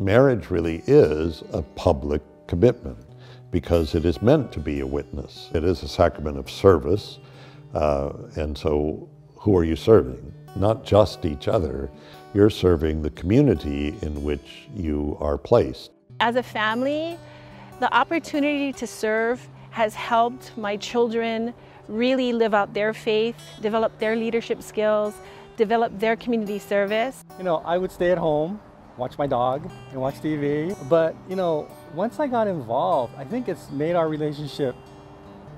Marriage really is a public commitment because it is meant to be a witness. It is a sacrament of service, uh, and so who are you serving? Not just each other, you're serving the community in which you are placed. As a family, the opportunity to serve has helped my children really live out their faith, develop their leadership skills, develop their community service. You know, I would stay at home, watch my dog, and watch TV. But, you know, once I got involved, I think it's made our relationship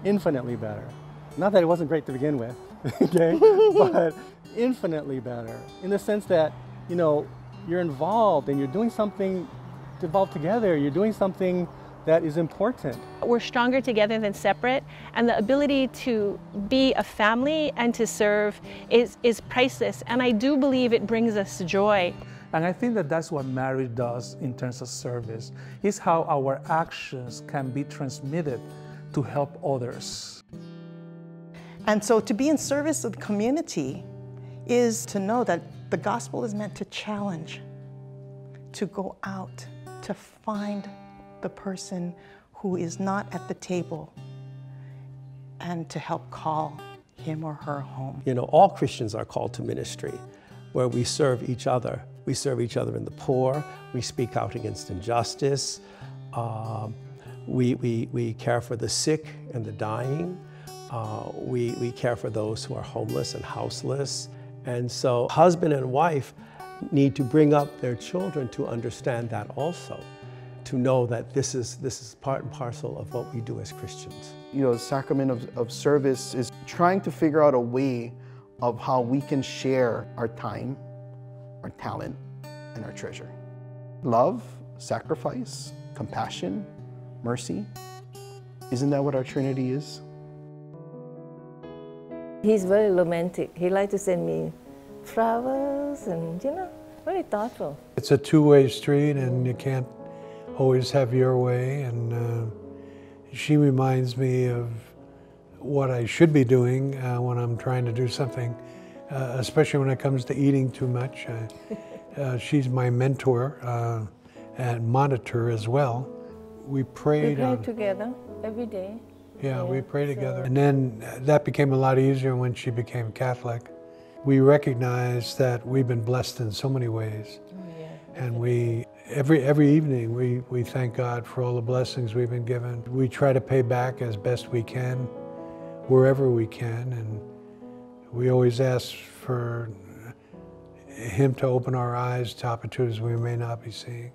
infinitely better. Not that it wasn't great to begin with, okay? but infinitely better in the sense that, you know, you're involved and you're doing something involved together. You're doing something that is important. We're stronger together than separate, and the ability to be a family and to serve is, is priceless. And I do believe it brings us joy. And I think that that's what marriage does in terms of service, is how our actions can be transmitted to help others. And so to be in service of the community is to know that the gospel is meant to challenge, to go out, to find the person who is not at the table and to help call him or her home. You know, all Christians are called to ministry where we serve each other. We serve each other in the poor, we speak out against injustice, um, we, we, we care for the sick and the dying, uh, we, we care for those who are homeless and houseless. And so husband and wife need to bring up their children to understand that also to know that this is, this is part and parcel of what we do as Christians. You know, the sacrament of, of service is trying to figure out a way of how we can share our time, our talent, and our treasure. Love, sacrifice, compassion, mercy. Isn't that what our Trinity is? He's very romantic. He likes to send me flowers and, you know, very thoughtful. It's a two-way street and you can't always have your way, and uh, she reminds me of what I should be doing uh, when I'm trying to do something, uh, especially when it comes to eating too much. Uh, uh, she's my mentor uh, and monitor as well. We prayed. We pray on, together every day. Yeah, yeah we pray so. together. And then that became a lot easier when she became Catholic. We recognize that we've been blessed in so many ways. Oh, yeah. And we Every, every evening we, we thank God for all the blessings we've been given. We try to pay back as best we can, wherever we can, and we always ask for Him to open our eyes to opportunities we may not be seeing.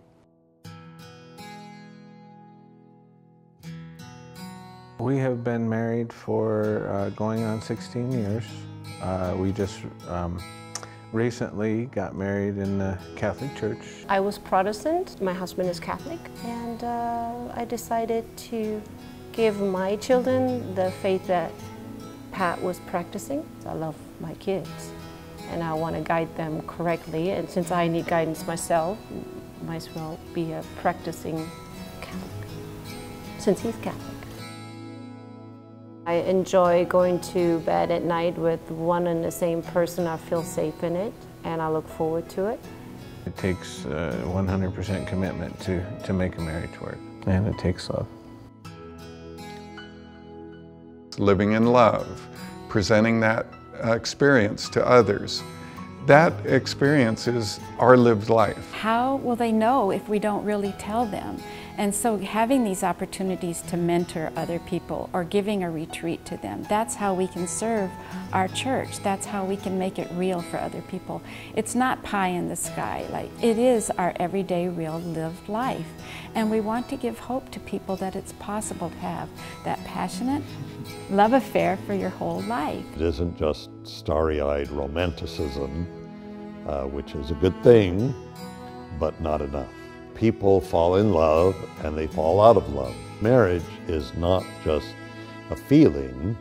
We have been married for uh, going on 16 years. Uh, we just um, recently got married in the Catholic Church. I was Protestant, my husband is Catholic, and uh, I decided to give my children the faith that Pat was practicing. I love my kids and I want to guide them correctly and since I need guidance myself, might as well be a practicing Catholic since he's Catholic. I enjoy going to bed at night with one and the same person. I feel safe in it, and I look forward to it. It takes 100% uh, commitment to, to make a marriage work, and it takes love. Living in love, presenting that uh, experience to others. That experience is our lived life. How will they know if we don't really tell them? And so having these opportunities to mentor other people or giving a retreat to them, that's how we can serve our church. That's how we can make it real for other people. It's not pie in the sky. Like it is our everyday real lived life. And we want to give hope to people that it's possible to have that passionate love affair for your whole life. It isn't just starry-eyed romanticism, uh, which is a good thing, but not enough people fall in love and they fall out of love. Marriage is not just a feeling,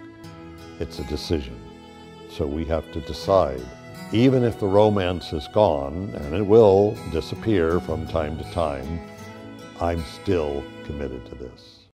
it's a decision. So we have to decide. Even if the romance is gone, and it will disappear from time to time, I'm still committed to this.